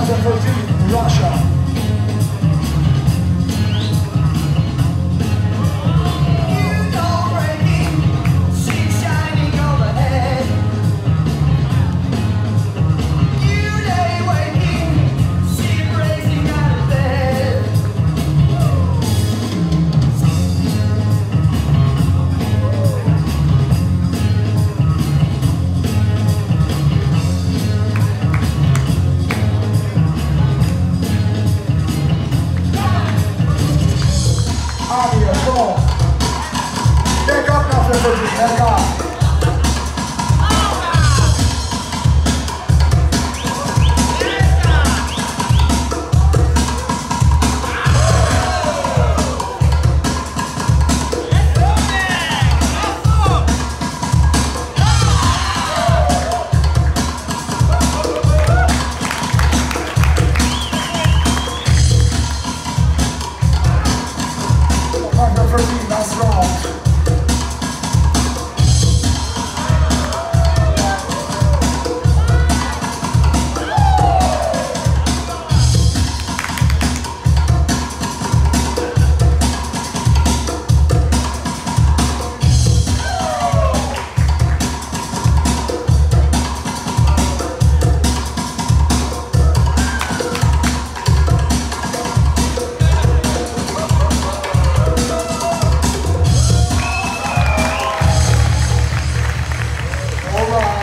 Russia. 皆さん。